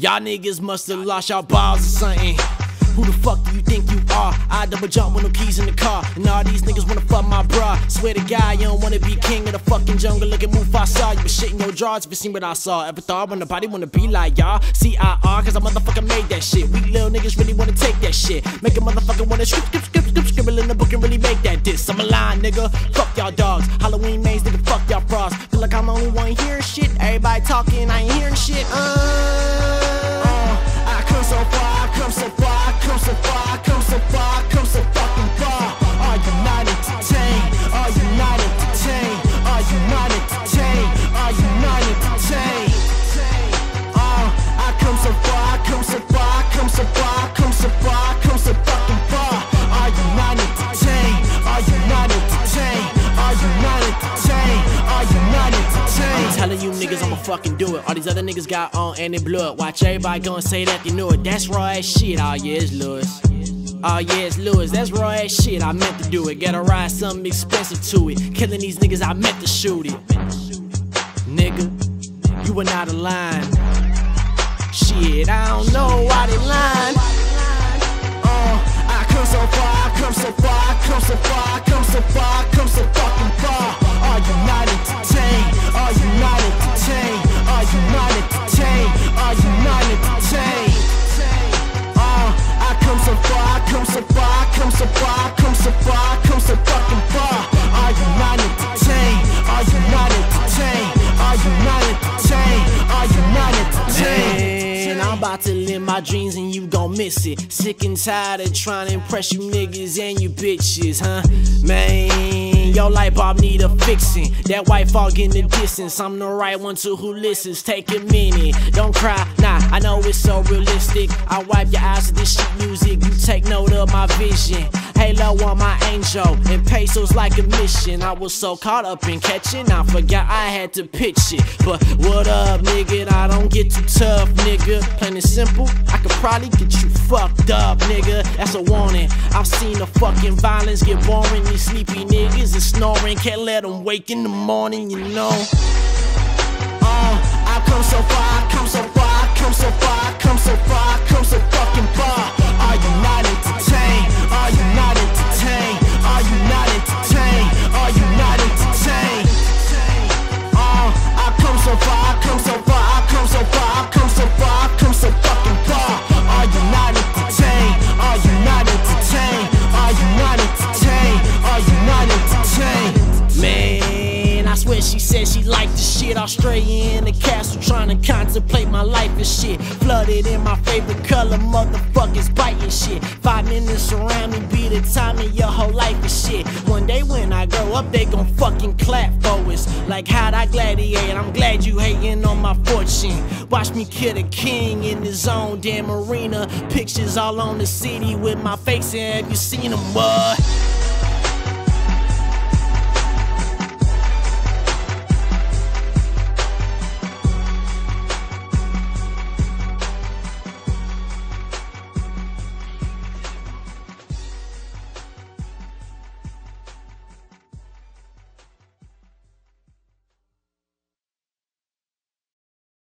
Y'all niggas must have lost y'all balls or something. Who the fuck do you think you are? I double jump with no keys in the car. And all these niggas wanna fuck my bra. Swear to God, you don't wanna be king of the fucking jungle. Look at Mufasa. You been shitting your drawers if you seen what I saw. Ever thought when nobody wanna be like y'all? CIR, cause I motherfucker made that shit. We little niggas really wanna take that shit. Make a motherfucker wanna skip, skip, skip, skip, scribble in the book diss. I'm a line, nigga. Fuck y'all dogs. Halloween maze, nigga, fuck y'all frost. Feel like I'm the only one hearing shit. Everybody talking, I ain't hearing shit. Uh, niggas I'ma fucking do it. All these other niggas got on and they blew it. Watch everybody go and say that they knew it. That's raw ass shit. Oh yeah, it's Lewis. Oh yeah, it's Lewis. That's raw ass shit. I meant to do it. Gotta ride something expensive to it. Killing these niggas, I meant to shoot it. Nigga, you were not a line. Shit, I don't know why they lying. Uh, I come so far, I come so far, I come so far, I come so far, About to live my dreams and you gon' miss it. Sick and tired of trying to impress you niggas and you bitches, huh? Man, your light bulb need a fixing. That white fog in the distance. I'm the right one to who listens. Take a minute, don't cry. It's so realistic. I wipe your eyes with this shit music. You take note of my vision. Halo on my angel, and pesos like a mission. I was so caught up in catching, I forgot I had to pitch it. But what up, nigga? I don't get too tough, nigga. Plain and simple, I could probably get you fucked up, nigga. That's a warning. I've seen the fucking violence get boring. These sleepy niggas is snoring. Can't let them wake in the morning, you know. Uh, I come so far, I've come so far, shit. Australia in the castle, trying to contemplate my life and shit. Flooded in my favorite color, motherfuckers biting shit. Five minutes around me be the time of your whole life and shit. One day when I grow up, they gon' fucking clap for us. Like how'd I gladiate? I'm glad you hating on my fortune. Watch me kill a king in his own damn arena. Pictures all on the city with my face, and have you seen them, what?